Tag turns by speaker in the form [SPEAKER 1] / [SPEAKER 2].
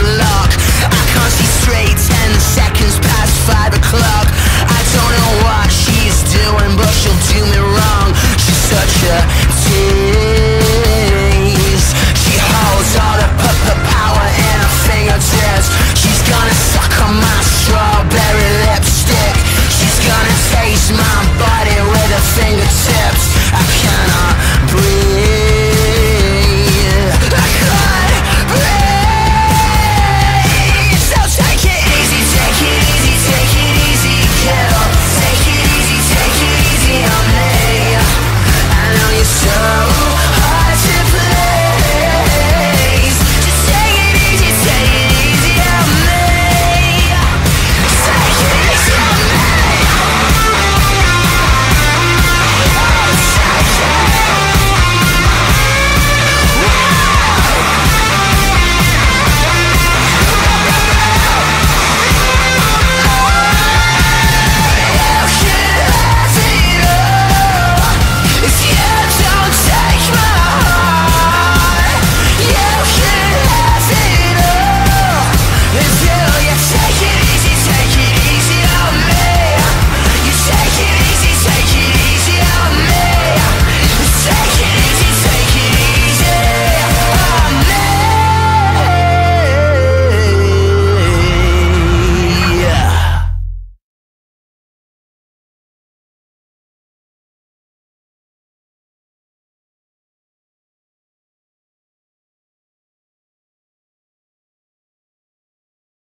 [SPEAKER 1] I can't see straight ten seconds past five o'clock. I don't know what she's doing but she'll do me wrong. She's such a